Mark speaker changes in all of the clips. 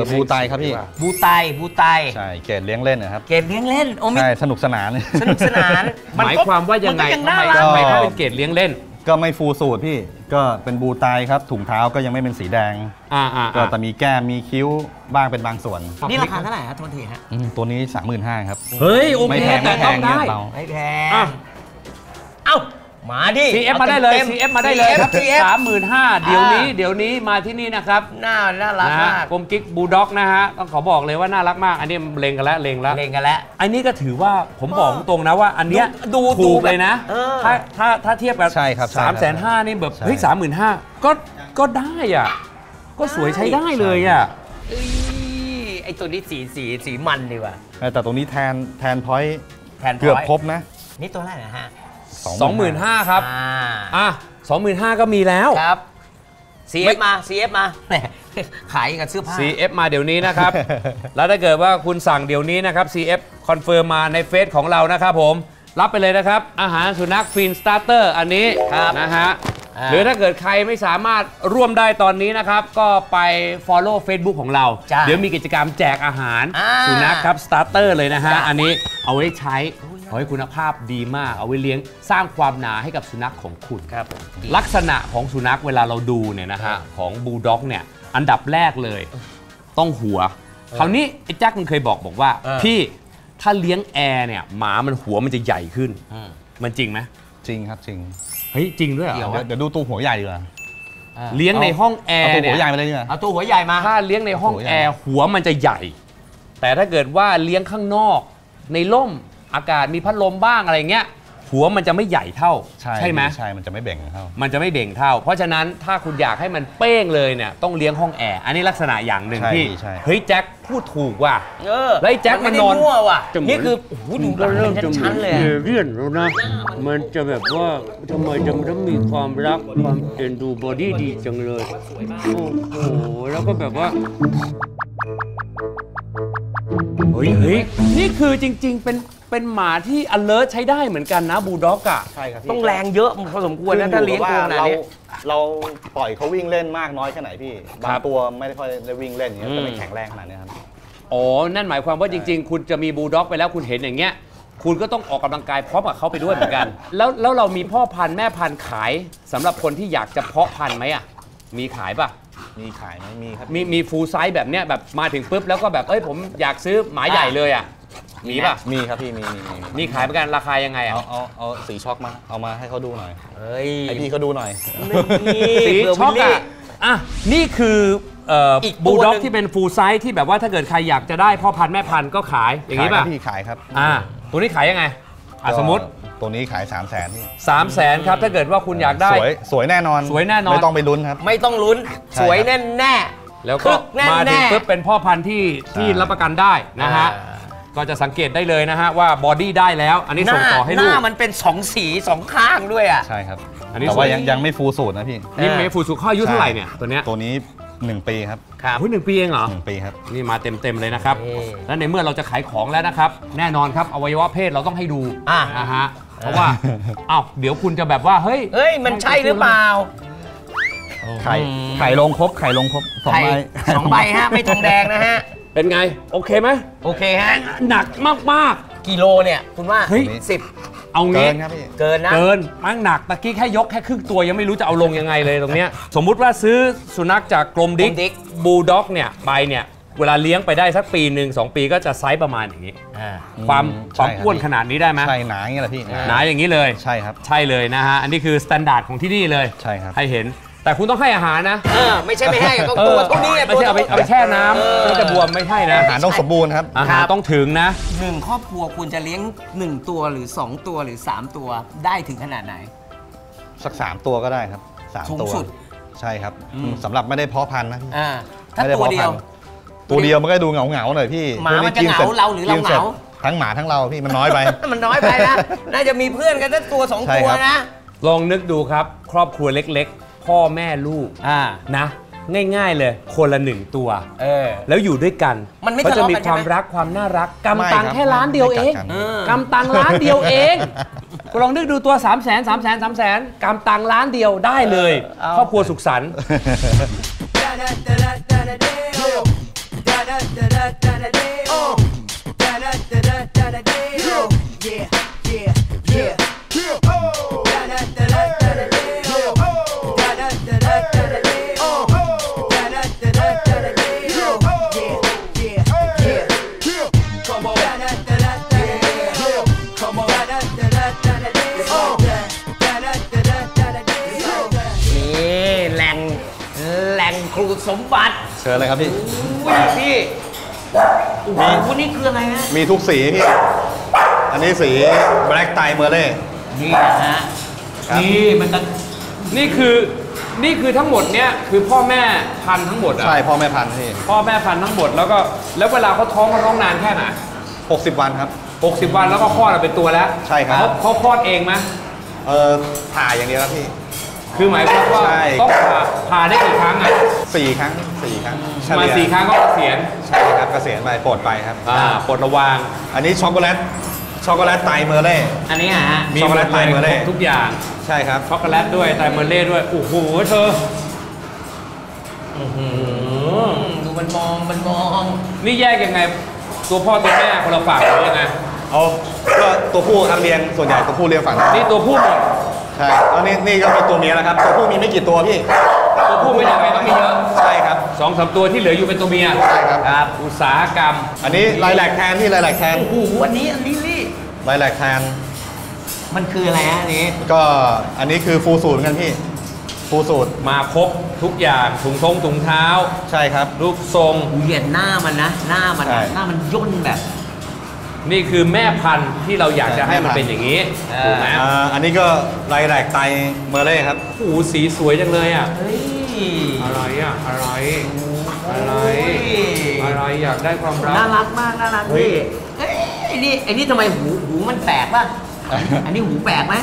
Speaker 1: คือ
Speaker 2: ที่
Speaker 3: เออบูไตครับพี่
Speaker 1: บูไตบูไต
Speaker 3: ใช่เกรดเลี้ยงเล่นนะครับ
Speaker 1: เกมเลี้ยงเล่นโอ้มี
Speaker 3: ใช่สนุกสนาน
Speaker 1: สนุกสนาน
Speaker 2: หมายความว่ายังไง
Speaker 1: มันก็ยัง
Speaker 2: ทำ
Speaker 1: น่า
Speaker 2: ไม
Speaker 1: รัก
Speaker 2: ทำไม
Speaker 3: ก็
Speaker 2: เขาเป็นเกรดเลี้ยงเล่น
Speaker 3: ก็ไม่ฟูลสูตรพี่ก็เป็นบูไตครับถุงเท้าก็ยังไม่เป็นสีแดง
Speaker 2: อ่าอ่า
Speaker 3: ก็แต่มีแก้มมีคิ้วบ้างเป็นบางส่วน
Speaker 1: นี่ราคาเท่าไหร่ฮะโทษทีฮะ
Speaker 3: อืมตัวนี้ 35,000ครับ
Speaker 2: เฮ้ยโอ
Speaker 3: ไม่
Speaker 2: เค
Speaker 3: แพง
Speaker 2: แต่
Speaker 3: ไม่แพ
Speaker 2: ต้อง
Speaker 3: งเนี่ย
Speaker 2: ได้
Speaker 3: เบา
Speaker 1: ไม่แพ
Speaker 2: อะ
Speaker 1: งเอ้า มาดิ
Speaker 2: CF มาได้เลย
Speaker 1: ต็ๆ
Speaker 2: CF มาได้เลยครับ
Speaker 1: CF
Speaker 2: สามหมื่นห้าเดี๋ยวนี้เดี๋ยวนี้มาที่นี่นะครับ
Speaker 1: น่าน่ารัก
Speaker 2: นะ
Speaker 1: มาก
Speaker 2: กลมกิ๊กบูลด็อกนะฮะต้องขอบอกเลยว่าน่ารักมาก อันนี้เลงกันแล้วเลงแล้ว
Speaker 1: เล่นกันแล้ว
Speaker 2: อันนี้ก็ถือว่าผมบอกตรงนะว่า อันเนี้ย
Speaker 1: ดูดู
Speaker 2: ถูก
Speaker 1: แบบ
Speaker 2: เลยนะ
Speaker 1: เออ
Speaker 2: ถ้าถ้าถ้าเทียบกับ
Speaker 3: ใช่ครับใช่
Speaker 2: สาม
Speaker 3: ค
Speaker 2: แส
Speaker 3: รั
Speaker 2: น
Speaker 3: บ
Speaker 2: ห้านี่แบบ
Speaker 3: ใช่
Speaker 2: เฮ้ยสามหมื่นห้าก็ก็ได้อะก็สวยใช้ได้เลยอะ
Speaker 1: เอ้ยไอตัวนี้สีสีสีมันดีว่ะ
Speaker 3: แต่ตรงนี้แทนแทนพอยต์
Speaker 1: แทน
Speaker 3: เกือบ
Speaker 1: พยต์
Speaker 3: ครบนะ
Speaker 1: นี่ตัวแรกนะฮะ
Speaker 2: สองหมื่นห้าครับ
Speaker 1: อ่า
Speaker 2: อะสองหมื่นห้าก็มีแล้ว
Speaker 1: ครับ
Speaker 2: ไม่
Speaker 1: CF มา CF มาแหมขายกับเสื้อผ้า
Speaker 2: CF มาเดี๋ยวนี้นะครับ แล้วถ้าเกิดว่าคุณสั่งเดี๋ยวนี้นะครับ CF confirm มาใน Face ของเรานะครับผม รับไปเลยนะครับ อาหารสุนัขฟิน starter อันนี้
Speaker 1: ครับ
Speaker 2: นะฮะ
Speaker 1: อ่า
Speaker 2: หรือถ้าเกิดใครไม่สามารถร่วมได้ตอนนี้นะครับ ก็ไป Follow Facebook ของเรา
Speaker 1: จ้ะ
Speaker 2: เดี๋ยวมีกิจกรรมแจกอาหาร
Speaker 1: อ่า
Speaker 2: สุนัขครับ starter เลยนะฮะ
Speaker 1: จ้ะ
Speaker 2: อันนี้เอาไว้ใช้ ขอให้คุณภาพดีมากเอาไว้เลี้ยงสร้างความหนาให้กับสุนัขของคุณ
Speaker 1: ครับ
Speaker 2: ลักษณะของสุนัขเวลาเราดูเนี่ยนะฮะของบูลด็อกเนี่ยอันดับแรกเลย ต้องหัวคราวนี้ไอ้แจ็คมันเคยบอกบอกว่า
Speaker 1: เออ
Speaker 2: พี่ถ้าเลี้ยงแอร์เนี่ยหมามันหัวมันจะใหญ่ขึ้น
Speaker 1: อืม
Speaker 2: มันจริงไหม
Speaker 3: จริงครับจริง
Speaker 2: เฮ้ยจริงด้วยเหร
Speaker 1: เกี่ยว
Speaker 2: อ
Speaker 3: เดี๋ยวเดี๋ยวดูตัวหัวใหญ่ดีกว่า
Speaker 1: อ่า
Speaker 2: เลี้ยงในห้องแอ
Speaker 3: เอา
Speaker 2: ร์
Speaker 3: ตัว
Speaker 2: เนี่
Speaker 3: หัวใหญ่
Speaker 2: ย
Speaker 3: ไปเลยดีกว่า
Speaker 1: เอาตัวหัวใหญ่มา
Speaker 2: ถ้าเลี้ยงในห้อง
Speaker 3: หัวใหญ่
Speaker 2: แอร์หัวมันจะใหญ่ แต่ถ้าเกิดว่าเลี้ยงข้างนอกในร่ม อากาศมีพัดลมบ้างอะไรเงี้ยหัวมันจะไม่ใหญ่เท่า
Speaker 3: ใช่
Speaker 2: ไหม
Speaker 3: ใช่ มันจะไม่เบ่งเท่า
Speaker 2: มันจะไม่เบ่งเท่า เพราะฉะนั้นถ้าคุณอยากให้มันเป้งเลยเนี่ยต้องเลี้ยงห้องแอร์อันนี้ลักษณะอย่างหนึ่ง
Speaker 3: ใช่
Speaker 2: ที่
Speaker 3: ใช่
Speaker 2: เฮ้ยแจ็คพูดถูกว่ะ
Speaker 1: เออ
Speaker 2: แล้วไอ้แจ็คมันนอน
Speaker 1: ไได้มั่วว่ะ
Speaker 2: จะเหมือน
Speaker 1: นี่คือโอ้โหดูหลังเป็นชั้นๆเลยอะ
Speaker 4: เรียนแล้วนะมันจะแบบว่าทำไมจะต้องมีความรักความเอ็นดูบอดี้ดีจังเลยโอ้โหแล้วก็แบบว่า
Speaker 2: เฮ้ยเฮ้ยนี่คือจริง ๆเป็น เป็นหมาที่ alert ใช้ได้เหมือนกันนะบูลด็อกอะ
Speaker 3: ใช่ครับ
Speaker 1: ต้องแรงเยอะพอสมควรนะถ้าเลี้ยงตัวขนาด
Speaker 3: เรา
Speaker 1: นี้
Speaker 3: เราปล่อยเขาวิ่งเล่นมากน้อยแค่ไหนพี่
Speaker 2: ครับ
Speaker 3: บางตัวไม่ได้ค่อยได้วิ่งเล่นอย่างเงี้ย
Speaker 2: อืม
Speaker 3: จะไม่แข็งแรงขนาดเนี้ยครับ
Speaker 2: อ๋อ นั่นหมายความว่าจริง ๆ คุณจะมีบูลด็อกไปแล้วคุณเห็นอย่างเงี้ย คุณก็ต้องออกกำลังกายพร้อมกับเขาไปด้วยเหมือนกัน แล้วแล้วเรามีพ่อพันธุ์แม่พันธุ์ขายสำหรับคนที่อยากจะเพาะพันธุ์ไหมอะมีขายปะ
Speaker 3: มีขายไหมมีครับ
Speaker 2: มีมี full size แบบเนี้ยแบบมาถึงปุ๊บแล้วก็แบบเอ้ยผมอยากซื้อหมาใหญ่เลยอะ มีป่ะ
Speaker 3: มีครับพี่มีมีมี
Speaker 2: มีขายเหมือนกันราคายังไงอะ
Speaker 3: เอาเอาเอาสีช็อกมา เอามาให้เขาดูหน่อย
Speaker 1: เฮ้ย
Speaker 3: ให้พี่เขาดูหน่อย
Speaker 1: นี่
Speaker 2: สี
Speaker 1: เผื่อ
Speaker 2: ช็อก
Speaker 1: วิลลี่
Speaker 2: อะอะ นี่คือเอ่อ
Speaker 1: อีกตัว
Speaker 2: บูลด็อก
Speaker 1: หนึ่ง
Speaker 2: ที่เป็น full size ที่แบบว่าถ้าเกิดใครอยากจะได้พ่อพันธุ์แม่พันธุ์ก็ขายอย่างนี้ป่ะ
Speaker 3: ขครับพี่ขายครับ
Speaker 2: อ่า ตัวนี้ขายยังไงอะสมมติ
Speaker 3: ตัวนี้ขาย 3 0 0 0 0นพี่
Speaker 2: 3 0 0แสนครับ ถ้าเกิดว่าคุณอยากได้
Speaker 3: สวยสวยแน่นอน
Speaker 2: สวยแน่นอน
Speaker 3: ไม่ต้องไปลุ้นครับ
Speaker 1: ไม่ต้องลุ้น
Speaker 3: ใช่
Speaker 1: สวย
Speaker 3: ครับ
Speaker 1: แน่แน่
Speaker 2: แล้ว
Speaker 1: คึ
Speaker 2: ก็
Speaker 1: กแน่
Speaker 2: มาถึง
Speaker 1: แน่
Speaker 2: ปุ๊บเป็นพ่อพันธุ์ที่ที่
Speaker 3: อ่ารั
Speaker 2: รับประกันได้นะฮะ
Speaker 1: อ่า
Speaker 2: ก็จะสังเกตได้เลยนะฮะว่า body ได้แล้ว อันนี้
Speaker 1: หน้า
Speaker 2: ส่งต่อให้
Speaker 1: ห
Speaker 2: ลู
Speaker 1: น้ากมันเป็นสองสีสองข้างด้วยอะ
Speaker 3: ใช่ครับ
Speaker 2: อันนี้
Speaker 3: แต่ว่า
Speaker 2: สวย
Speaker 3: ยังยังไม่ฟูลสูตรนะพี่
Speaker 2: นี่
Speaker 1: เออ
Speaker 2: เมฟูสุข้ออายุเท่าไหร่เนี่ยตัวเนี้ย
Speaker 3: ตัวนี้ 1 ปีครับ
Speaker 1: ครับ
Speaker 2: เฮ้ยหนึ่งปีเองเหรอ
Speaker 3: หนึ่งปีครับ
Speaker 2: นี่มาเต็ม ๆ เลยนะครับ
Speaker 1: เอ่อ
Speaker 2: แล้วในเมื่อเราจะขายของแล้วนะครับ แน่นอนครับ อวัยวะเพศเราต้องให้ดู
Speaker 1: อะ
Speaker 2: นะฮะ เพราะว่าอ้าวเดี๋ยวคุณจะแบบว่า เฮ้ย
Speaker 1: เฮ้ย มันใช่หรือเปล่า
Speaker 3: ไข่ไข่ลงครบไข่ลงครบสองใบ
Speaker 1: ไข่สองใบฮะ ไม่ทองแดงนะฮะ
Speaker 2: เป็นไง โอเคไหม
Speaker 1: โอเคฮะ
Speaker 2: หนักมาก
Speaker 1: กิโลเนี่ย คุณว่า
Speaker 2: เฮ้ย
Speaker 1: สิบ
Speaker 2: ๆ เอา
Speaker 3: เกิ
Speaker 2: งี้
Speaker 3: นครับพี่
Speaker 1: เกินนะ
Speaker 2: เกินมั่งหนักตะกี้แค่ยกแค่ครึ่งตัวยังไม่รู้จะเอาลงยังไงเลยตรงเนี้ย สมมุติว่าซื้อสุนัขจากกรมดิก
Speaker 1: กรมดิ๊ก
Speaker 2: บูลด็อกเนี่ยไปเนี่ย เวลาเลี้ยงไปได้สักปีหนึ่งสองปีก็จะไซส์ประมาณอย่างนี้
Speaker 1: อ่า
Speaker 2: ความ
Speaker 3: อืม
Speaker 2: ความ
Speaker 3: ใช่ครับ
Speaker 2: อ้วนขนาดนี้ได้ไหม
Speaker 3: ใช่หนาอย่างเงี้ยแหละพี่
Speaker 2: หนาอย่างนี้เลย
Speaker 3: ใช่ครับ
Speaker 2: ใช่เลยนะฮะ อันนี้คือ standard ของที่นี่เลย
Speaker 3: ใช่ครับ
Speaker 2: ให้เห็น แต่คุณต้องให้อาหารนะ
Speaker 1: เออไม่ใช่ไม่ให้ก็ตัวเท่านี้อะ
Speaker 2: ไม่ใช่เอาไปเอาไปแช่น้
Speaker 1: เออำ
Speaker 2: แล้วจะบวมไม่ใช่นะ
Speaker 3: อาหารต้องสมบูรณ์ครับ
Speaker 2: อาหารต้องถึงนะ
Speaker 1: หนึ่งครอบครัวคุณจะเลี้ยงหนึ่งตัวหรือสองตัวหรือสามตัวได้ถึงขนาดไหน
Speaker 3: สักสามตัวก็ได้ครับสาม
Speaker 1: สูง
Speaker 3: ตัว
Speaker 1: สุด
Speaker 3: ใช่ครับสำหรับไม่ได้เพาะพันธุ์นะพี่
Speaker 1: อ่าถ้า
Speaker 3: ไม่ได้
Speaker 1: ตัว
Speaker 3: พอ
Speaker 1: เดียว
Speaker 3: พันธุ์ตัวเดียวมันก็ดูเหงาเหงาๆหน่อยพี่
Speaker 1: หมามันจะ
Speaker 3: กิ
Speaker 1: เหงา
Speaker 3: สจ
Speaker 1: เราหรือเรา
Speaker 3: กินสจ
Speaker 1: เหงา
Speaker 3: ทั้งหมาทั้งเราพี่มันน้อยไป
Speaker 1: มันน้อยไปนะน่าจะมีเพื่อนกันสักตัวสอง
Speaker 3: ใช่
Speaker 1: ตัว
Speaker 3: ครับ
Speaker 1: นะ
Speaker 2: ลองนึกดูครับ ครอบครัวเล็ก ๆ พ่อแม่ลูก
Speaker 1: อ่า
Speaker 2: นะ ง่ายๆเลยคนละหนึ่งตัว
Speaker 1: เออ
Speaker 2: แล้วอยู่ด้วยกัน
Speaker 1: มันไม่
Speaker 2: ก็
Speaker 1: ทะ
Speaker 2: จะ
Speaker 1: เลาะ
Speaker 2: มี
Speaker 1: กัน
Speaker 2: ความ
Speaker 1: ใช่ไหม
Speaker 2: รักความน่ารักกำ
Speaker 3: ไม่
Speaker 2: ตัง
Speaker 3: ครับ
Speaker 2: แค่ล้านเดียว
Speaker 3: ไม่
Speaker 2: เอ
Speaker 3: กัด
Speaker 2: ง
Speaker 3: กัน
Speaker 1: เออ
Speaker 2: กำตังล้านเดียวเองก็ลองนึกดูตัว 3 0 0 0 0 0 3 0 0 0 0 3 0 0 0 0กำตังล้านเดียวได้เลย
Speaker 1: เอา
Speaker 2: ครอบครัวสุขสันต์
Speaker 1: นี่
Speaker 3: เชิญเลยครับพี่
Speaker 1: อุ้ยพี่โอ้โหนี่คืออะไรฮะ
Speaker 3: มีทุกสีพี่ อันนี้สี Black Tie m e r l e
Speaker 1: นี่นะฮะ
Speaker 3: ครับ
Speaker 1: นี่มันจะ
Speaker 2: นี่คือนี่คือทั้งหมดเนี่ยคือพ่อแม่พันธุ์ทั้งหมดอะ
Speaker 3: ใช่พ่อแม่พันธุ์พี่
Speaker 2: พ่อแม่พันธุ์ทั้งหมดแล้วก็แล้วเวลาเขาท้องเขาท้องนานแค่ไหน
Speaker 3: 60 วันครับ
Speaker 2: 60 วันแล้วก็คลอดอะเป็นตัวแล้ว
Speaker 3: ใช่ครับ
Speaker 2: เขาเขาคลอดเองไหม
Speaker 3: เออผ่าอย่างเดียวครับพี่
Speaker 2: คือหมายความว่า
Speaker 3: ใช่
Speaker 2: ต้อง ผ่าผ่าได้กี่ครั้งอะ
Speaker 3: สี่ครั้งสี่ครั้งเฉ
Speaker 2: มา
Speaker 3: ลี่ย
Speaker 2: สี่ครั้งก็เกษียณ
Speaker 3: ใช่ครับเกษียณไปปลดไปครับ
Speaker 2: อ่าปลดระวาง
Speaker 3: อันนี้ช็อกโกแลตช็อกโกแลต tri merle อั
Speaker 1: นนี้ฮะ
Speaker 2: มี
Speaker 3: ช็อก
Speaker 2: ห
Speaker 3: โก
Speaker 2: ม
Speaker 3: แล
Speaker 2: ด
Speaker 3: ต
Speaker 2: เลย
Speaker 3: ไทยมาเลย
Speaker 2: ครบทุกอย่าง
Speaker 3: ใช่ครับ
Speaker 2: ช็อกโกแลตด้วย tri merle ด้วย โอ้โหเธอ
Speaker 1: อืมดูมันมองมันมอง
Speaker 2: นี่แยกยังไง ตัวพ่อตัวแม่คนละฝั่งหรือยังไง
Speaker 3: เอาก็ตัวผู้ครับเลี้ยงส่วนใหญ่ตัวผู้เลี้ยงฝั่งนั้น
Speaker 2: นี่ตัวผู้หมด
Speaker 3: ใช่แล้วนี่นี่ก็มีตัวเมียแล้วครับ ตัวผู้มีไม่กี่ตัวพี่
Speaker 2: ตัวผู้ไม่จำเป็นต้องมีเยอะ
Speaker 3: ใช่ครับ
Speaker 2: สองสามตัวที่เหลืออยู่เป็นตัวเมีย
Speaker 3: ใช่ครับ
Speaker 2: ครับ อุตสาหกรรม
Speaker 3: อันนี้ลายแหลกแทนที่ลายแหลกแทน
Speaker 1: โอ้โหอันนี้อันนี้ลี่
Speaker 3: ลายแหลกแทน
Speaker 1: มันคืออะไรฮะอันนี้
Speaker 3: ก็อันนี้คือฟูลสูตรเหมือนกันพี่ฟูลสูตร
Speaker 2: มาครบทุกอย่างถุงทงถุงเท้า
Speaker 3: ใช่ครับ
Speaker 2: รูปทรง
Speaker 1: เหยียดหน้ามันนะ หน้ามัน
Speaker 3: ใช่
Speaker 1: นะหน้ามันย่นแบบ
Speaker 2: นี่คือแม่พันธุ์ที่เราอยากจะให้มัน
Speaker 3: แม่พันธุ์
Speaker 2: เป็นอย่างนี้
Speaker 1: เออ
Speaker 2: ถูกไหม
Speaker 3: อ่าอันนี้ก็ลายแหลกไตเมอร์เล่ครับ
Speaker 2: โอ้โหสีสวยจังเลยอะ
Speaker 1: เฮ้ย
Speaker 2: อะไรอะอะไรอะไร
Speaker 1: โอ้ย
Speaker 2: อะไรอยากได้ความรัก
Speaker 1: น่ารักมากน่ารัก
Speaker 3: เฮ้ย
Speaker 1: พี่เอ้ยไอ้นี่ไอ้นี่ทำไมหูหูมันแปลกป่ะอันนี้หูแปลกไหม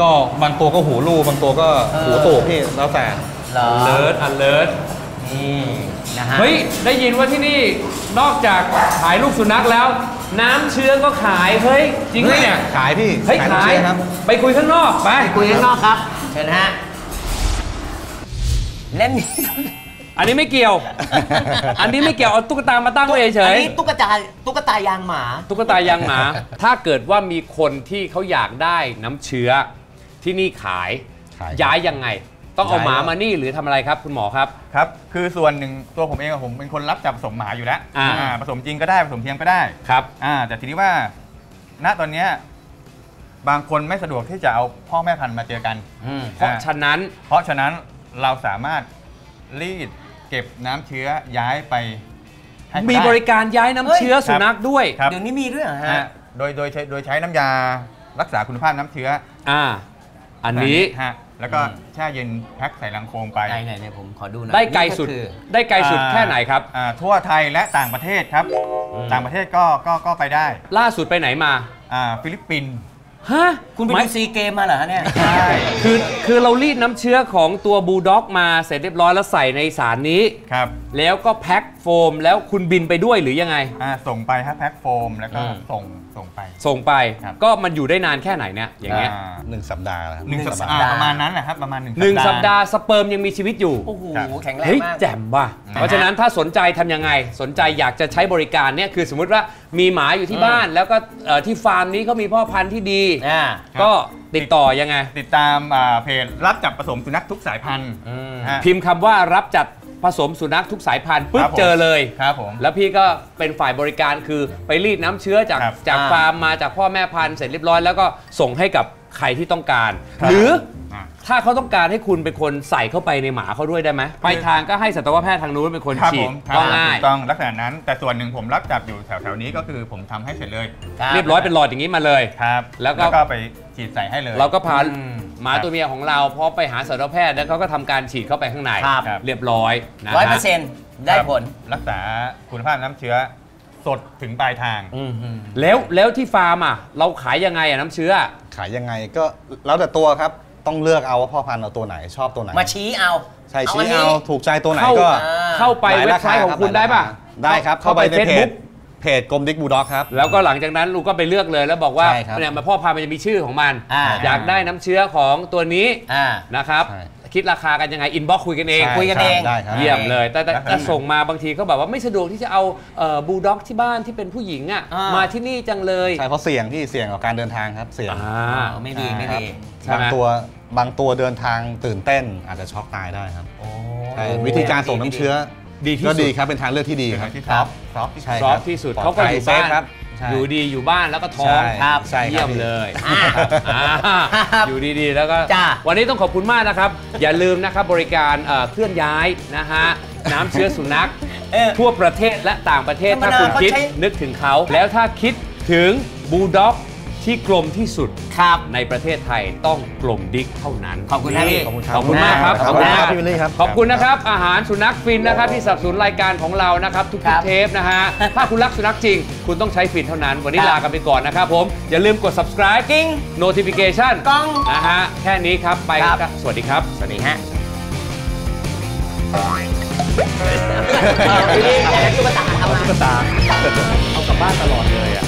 Speaker 3: ก็บางตัวก็หูรูบางตัวก็หูตูบพี่แล้วแต่
Speaker 1: เหรอ
Speaker 2: เลิศอันเลิศ
Speaker 1: นี่นะฮะ
Speaker 2: เฮ้ยได้ยินว่าที่นี่นอกจากขายลูกสุนัขแล้ว น้ำเชื้อก็ขาย เฮ้ย จริงไหมเนี่ย
Speaker 3: ขายพี่
Speaker 2: เฮ้ย
Speaker 3: น้ำ
Speaker 2: ขาย
Speaker 3: เชื่อครับ
Speaker 2: ไปคุยข้างนอกไป
Speaker 1: ไป คุยข้างนอกครับ เชิญฮะ เล่น
Speaker 2: อันนี้ไม่เกี่ยว อันนี้ไม่เกี่ยว เอาตุ๊กตามาตั้งไว้เฉ
Speaker 1: อัน
Speaker 2: ย
Speaker 1: นี้ตุ๊กตา ตุ๊กตายางหมา
Speaker 2: ๆตุ๊กตายางหมา ถ้าเกิดว่ามีคนที่เขาอยากได้น้ำเชื้อที่นี่ขาย
Speaker 3: ขาย
Speaker 2: ย้ายยังไง ต้องเอา
Speaker 3: ย้าย
Speaker 2: หมามานี่หรือทำอะไรครับคุณหมอครับ
Speaker 5: ครับ คือส่วนหนึ่งตัวผมเองอะผมเป็นคนรับจับผสมหมาอยู่แล้ว
Speaker 2: อ่า
Speaker 5: อ่าผสมจริงก็ได้ผสมเทียมก็ได้
Speaker 2: ครับ
Speaker 5: อ่าแต่ทีนี้ว่า ณตอนเนี้ยบางคนไม่สะดวกที่จะเอาพ่อแม่พันธุ์มาเจอกัน
Speaker 2: เพราะฉะนั้น
Speaker 5: เพราะฉะนั้นเราสามารถรีดเก็บน้ำเชื้อย้ายไปให้เขา
Speaker 2: มี
Speaker 5: ได้
Speaker 2: บริการย้ายน้ำเชื้อสุนัขด้วย
Speaker 5: ครับ
Speaker 1: เดี๋ยวนี้มีด้วยเหรอฮะ
Speaker 5: ฮะโดยโดยใช้โดยใช้น้ำยารักษาคุณภาพน้ำเชื้อ
Speaker 2: อ่าอันนี้
Speaker 5: ฮะ แล้วก็แช่เย็นแพ็คใส่ลังโฟมไป
Speaker 1: ไหนไหนเนี่ยผมขอดูหน่อย
Speaker 2: ได้ไกลสุด
Speaker 1: นี่คือ
Speaker 2: ได้ไกลสุด
Speaker 5: อ่า
Speaker 2: แค่ไหนครับ
Speaker 5: อ่าทั่วไทยและต่างประเทศครับต่างประเทศก็ก็ก็ไปได้
Speaker 2: ล่าสุดไปไหนมา
Speaker 5: อ่าฟิลิปปินส์
Speaker 2: ฮะ
Speaker 1: คุณไป
Speaker 2: หมา
Speaker 1: ดู
Speaker 2: ย
Speaker 1: ซีเกมมาเหรอฮะเนี่ย
Speaker 5: ใช่
Speaker 2: คือคือเรารีดน้ำเชื้อของตัวบูลด็อกมาเสร็จเรียบร้อยแล้วใส่ในสารนี้
Speaker 5: ครับ
Speaker 2: แล้วก็แพ็คโฟม แล้วคุณบินไปด้วยหรือยังไง
Speaker 5: อ่าส่งไปฮะแพ็คโฟมแล้วก็
Speaker 2: อืม
Speaker 5: ส่งส่งไป
Speaker 2: ส่งไป
Speaker 5: ครับ
Speaker 2: ก็มันอยู่ได้นานแค่ไหนเนี่ยอย่างเงี้ย
Speaker 5: อ่า
Speaker 3: หนึ่งสัปดาห์แล้วครับ
Speaker 5: หนึ่งสัป
Speaker 1: หนึ่งสัป
Speaker 5: ดา
Speaker 1: ดาห์
Speaker 5: ห์ประมาณนั้นแหละครับประมาณหนึ่ง
Speaker 2: หนึ่งสัปดาห์สเปิร์มยังมีชีวิตอยู่
Speaker 1: โอ้โห
Speaker 5: ครับ
Speaker 1: แข็งแรง
Speaker 2: เฮ้ย
Speaker 1: มาก
Speaker 2: แจ่มว่ะ เพราะฉะนั้นถ้าสนใจทำยังไง สนใจอยากจะใช้บริการเนี่ยคือสมมุติว่ามีหมาอยู่ที่บ้าน แล้วก็เอ่อที่ฟาร์มนี้เขามีพ่อพันธุ์ที่ดี
Speaker 1: อ่า
Speaker 2: ก็ติดต่อยังไง
Speaker 5: ติดตามอ่าเพจรับจับผสมสุนัขทุกสายพันธุ์
Speaker 1: อืม
Speaker 5: ฮะ
Speaker 2: พิมพ์คำว่ารับจัด ผสมสุนัขทุกสายพันธุ์ปุ๊
Speaker 5: ครับบผม
Speaker 2: เจอเลย
Speaker 5: ครับผม
Speaker 2: แล้วพี่ก็เป็นฝ่ายบริการคือไปรีดน้ำเชื้อจาก
Speaker 5: ครับ
Speaker 2: จาก
Speaker 1: อ่า
Speaker 2: ฟาร์มมาจากพ่อแม่พันธุ์เสร็จเรียบร้อยแล้วก็ส่งให้กับใครที่ต้องการ
Speaker 5: ครับ
Speaker 2: หรือ
Speaker 5: อ่า
Speaker 2: ถ้าเขาต้องการให้คุณเป็นคนใส่เข้าไปในหมาเขาด้วยได้ไหมไปลายทางก็ให้สัตวแพทย์ทางนู้นเป็นคน
Speaker 5: ครับ
Speaker 2: ฉี
Speaker 5: ผ
Speaker 2: ด
Speaker 5: ม
Speaker 2: ก็
Speaker 5: ครับ
Speaker 2: ง่าย
Speaker 5: ถูกต้องลักษณะนั้น แต่ส่วนหนึ่งผมรับจับอยู่แถวๆนี้ก็คือผมทำให้เสร็จเลย
Speaker 2: เรียบร้อยเป็นหลอดอย่างนี้มาเลย
Speaker 5: ครับ
Speaker 2: แล้วก็
Speaker 5: ก็ไปฉีดใส่ให้เลย
Speaker 2: เราก็พา
Speaker 1: อืม
Speaker 2: หมาตัวเมียของเราพอไปหาสัตวแพทย์แล้วเขาก็ทำการฉีดเข้าไปข้างใน
Speaker 1: ครับ
Speaker 5: ครับ
Speaker 2: เรียบร้อยนะ
Speaker 1: ร้อยเปอ
Speaker 2: ฮะ
Speaker 1: ร์เซ็นต์ได้ผล
Speaker 5: รักษาคุณภาพน้ำเชื้อสดถึงปลายทาง
Speaker 1: อืมอืม
Speaker 2: แล้วแล้วที่ฟาร์มอะเราขายยังไงอะน้ำเชื้อ
Speaker 3: ขายยังไงก็แล้วแต่ตัวครับต้องเลือกเอาว่าพ่อพันธุ์เราตัวไหนชอบตัวไหน
Speaker 1: มาชี้เอา
Speaker 3: ใช่
Speaker 1: อั
Speaker 3: ชี้
Speaker 1: นนี้
Speaker 3: เอาถูกใจตัวไหน
Speaker 2: เข้า
Speaker 3: ก็
Speaker 1: อ่า
Speaker 2: เข้าไป
Speaker 3: หลาย
Speaker 2: เว็
Speaker 3: รา
Speaker 2: บไซ
Speaker 3: คา
Speaker 2: ต์ของ
Speaker 3: รับ
Speaker 2: คุณ
Speaker 3: หลาย
Speaker 2: ได้ป่ะ
Speaker 3: ราคาได้ครับเข้าไปในเพจ เพจกรมดิกบูด็อกครับ
Speaker 2: แล้วก็หลังจากนั้นลูกก็ไปเลือกเลยแล้วบอกว่า
Speaker 3: ใช่ครับ
Speaker 2: เนี่ยมาพ่อพามันจะมีชื่อของมัน
Speaker 1: อ่า
Speaker 2: อยากได้น้ำเชื้อของตัวนี้
Speaker 1: อ่า
Speaker 2: นะครับ
Speaker 3: ใช่
Speaker 2: เคิดราคากันยังไง inbox คุยกันเอง
Speaker 3: ใช่
Speaker 1: คุยกันเอง
Speaker 3: ได้ครับ
Speaker 2: เยี่ยมเลยแต่แต่
Speaker 5: แล้ว
Speaker 2: แต่ส่งมาบางทีก็แบบว่าไม่สะดวกที่จะเอาบูลด็อกที่บ้านที่เป็นผู้หญิงอะ
Speaker 1: อ่าม
Speaker 2: มาที่นี่จังเลย
Speaker 3: ใช่เพราะเสี่ยงที่เสี่ยงกับการเดินทางครับเสี่ยง
Speaker 2: อ่า
Speaker 1: เออไม่ดีไม่ดี
Speaker 2: ใช่ไหม
Speaker 3: บางตัวบางตัวเดินทางตื่นเต้นอาจจะช็อกตายได้ครับใช่วิธีการส่งน้ำเชื้อ ก็
Speaker 2: ดีที่สุด
Speaker 3: ดีครับเป็นทางเลือกที่ดีครับ
Speaker 5: ที่ top top ที่
Speaker 3: ใช่
Speaker 2: safe ที่สุดเขาก็อยู่
Speaker 3: ปล
Speaker 2: บ้านปลอ
Speaker 3: ดภั
Speaker 2: ย
Speaker 3: ครับใช่
Speaker 2: อยู่ดีอยู่บ้านแล้วก็ท้อง
Speaker 3: ใช่ครับใช่ครับ
Speaker 2: เยี่ยมเลย
Speaker 1: อ่า
Speaker 2: อ่า
Speaker 1: ครับ
Speaker 2: อยู่ดีๆ แล้วก็
Speaker 1: จ้า
Speaker 2: วันนี้ต้องขอบคุณมากนะครับ อย่าลืมนะครับบริการเอ่อเคลื่อนย้ายนะฮะน้ำเชื้อสุนัข
Speaker 1: เออ
Speaker 2: ทั่วประเทศและต่างประเทศ
Speaker 1: ธรรม
Speaker 2: ถ้า
Speaker 1: ดา
Speaker 2: คุณคิด
Speaker 1: เขาใช้
Speaker 2: นึกถึงเขา แล้วถ้าคิดถึงบูลด็อก ที่กลมที่สุด
Speaker 1: ครับ
Speaker 2: ในประเทศไทยต้องกลมดิกเท่านั้น
Speaker 1: ขอบคุณนะพี่
Speaker 3: ขอบคุณครับ
Speaker 2: ขอบคุณมากครับ
Speaker 3: ขอบคุณครับ
Speaker 2: มาก
Speaker 3: พี่วิลลี่ครับ
Speaker 2: ขอบคุณนะครับ อาหารสุนัขฟินนะครับที่สนับสนุนรายการของเรานะครับ ทุก
Speaker 1: ครับ
Speaker 2: ๆเทปนะฮะถ้าคุณรักสุนัขจริง คุณต้องใช้ฟินเท่านั้น วันนี้
Speaker 1: ครับ
Speaker 2: ลากันไปก่อนนะครับผม อย่าลืมกด subscribe
Speaker 1: กิ้ง
Speaker 2: notification
Speaker 1: ก้อง
Speaker 2: นะฮะแค่นี้ครับไป
Speaker 1: ครับ
Speaker 2: ครับสวัสดีครับ
Speaker 1: สวัสดีฮะพี่อยากได้ตุ๊กตาทำไม
Speaker 2: เอากลับบ้านตลอดเลยอะ